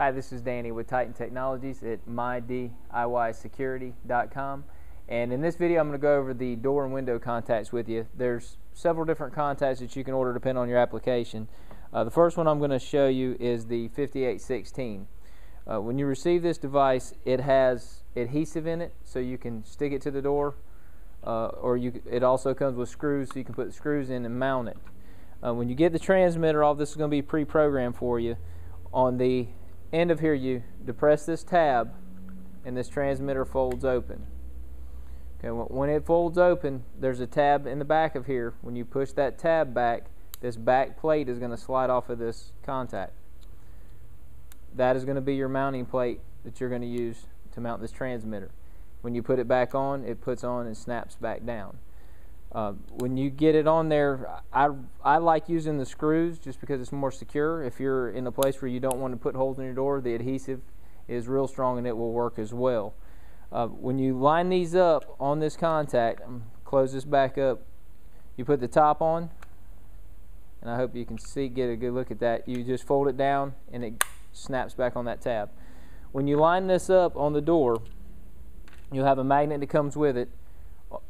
Hi, this is Danny with Titan Technologies at mydiysecurity.com. And in this video, I'm going to go over the door and window contacts with you. There's several different contacts that you can order depending on your application. Uh, the first one I'm going to show you is the 5816. Uh, when you receive this device, it has adhesive in it, so you can stick it to the door, uh, or you, it also comes with screws, so you can put screws in and mount it. Uh, when you get the transmitter, all this is going to be pre-programmed for you. On the end of here, you depress this tab, and this transmitter folds open. Okay, when it folds open, there's a tab in the back of here. When you push that tab back, this back plate is going to slide off of this contact. That is going to be your mounting plate that you're going to use to mount this transmitter. When you put it back on, it puts on and snaps back down. Uh, when you get it on there, I, I like using the screws just because it's more secure. If you're in a place where you don't want to put holes in your door, the adhesive is real strong and it will work as well. Uh, when you line these up on this contact, um, close this back up, you put the top on, and I hope you can see, get a good look at that. You just fold it down and it snaps back on that tab. When you line this up on the door, you'll have a magnet that comes with it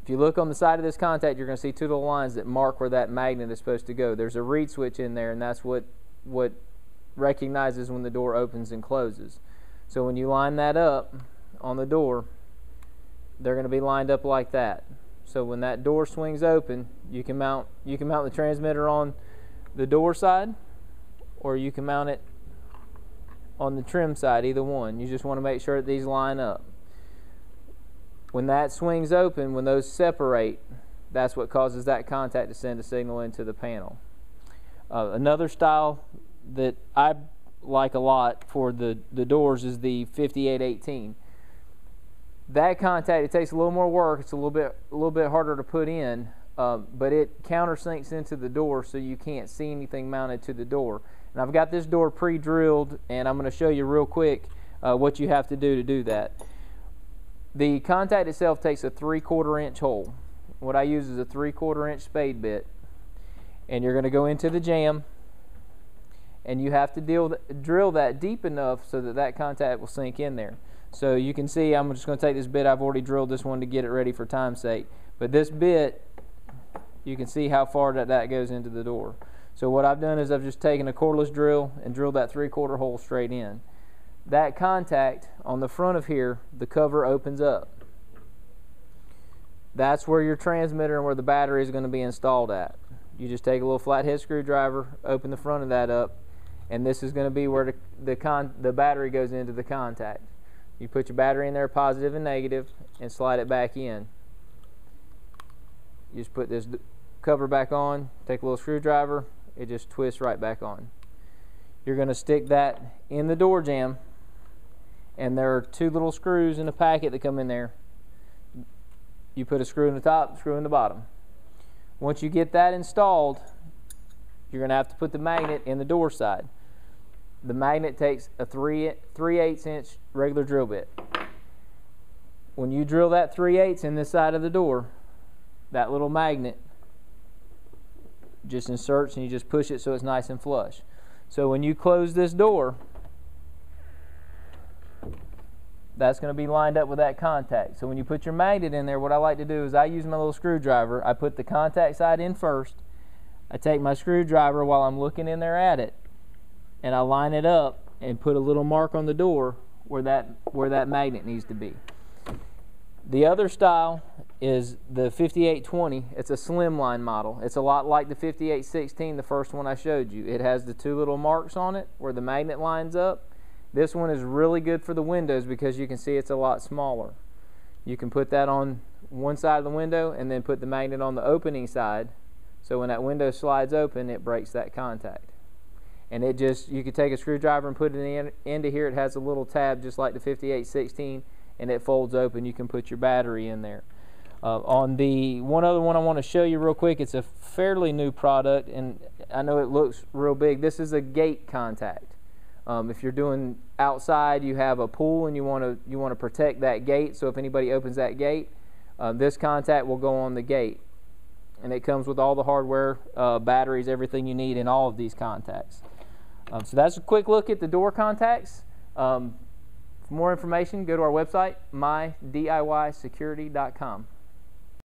if you look on the side of this contact, you're going to see two little lines that mark where that magnet is supposed to go. There's a reed switch in there, and that's what, what recognizes when the door opens and closes. So when you line that up on the door, they're going to be lined up like that. So when that door swings open, you can mount you can mount the transmitter on the door side, or you can mount it on the trim side, either one. You just want to make sure that these line up when that swings open, when those separate, that's what causes that contact to send a signal into the panel. Uh, another style that I like a lot for the, the doors is the 5818. That contact, it takes a little more work. It's a little bit, a little bit harder to put in, uh, but it countersinks into the door so you can't see anything mounted to the door. And I've got this door pre-drilled, and I'm going to show you real quick uh, what you have to do to do that. The contact itself takes a three quarter inch hole. What I use is a three quarter inch spade bit. And you're going to go into the jamb and you have to deal, drill that deep enough so that that contact will sink in there. So you can see I'm just going to take this bit. I've already drilled this one to get it ready for time's sake. But this bit, you can see how far that, that goes into the door. So what I've done is I've just taken a cordless drill and drilled that three quarter hole straight in that contact on the front of here, the cover opens up. That's where your transmitter and where the battery is going to be installed at. You just take a little flathead screwdriver, open the front of that up, and this is going to be where the, the, con the battery goes into the contact. You put your battery in there, positive and negative, and slide it back in. You just put this cover back on, take a little screwdriver, it just twists right back on. You're going to stick that in the door jamb and there are two little screws in a packet that come in there. You put a screw in the top, screw in the bottom. Once you get that installed, you're going to have to put the magnet in the door side. The magnet takes a 3 3 8 inch regular drill bit. When you drill that 3 8 in this side of the door, that little magnet just inserts and you just push it so it's nice and flush. So when you close this door, that's going to be lined up with that contact. So when you put your magnet in there, what I like to do is I use my little screwdriver. I put the contact side in first. I take my screwdriver while I'm looking in there at it, and I line it up and put a little mark on the door where that where that magnet needs to be. The other style is the 5820. It's a slimline model. It's a lot like the 5816, the first one I showed you. It has the two little marks on it where the magnet lines up this one is really good for the windows because you can see it's a lot smaller. You can put that on one side of the window and then put the magnet on the opening side. So when that window slides open, it breaks that contact. And it just, you could take a screwdriver and put it in, into here. It has a little tab just like the 5816 and it folds open. You can put your battery in there. Uh, on the one other one I want to show you real quick, it's a fairly new product and I know it looks real big. This is a gate contact. Um, if you're doing outside, you have a pool and you want to you want to protect that gate. So if anybody opens that gate, uh, this contact will go on the gate, and it comes with all the hardware, uh, batteries, everything you need in all of these contacts. Um, so that's a quick look at the door contacts. Um, for more information, go to our website, mydiysecurity.com.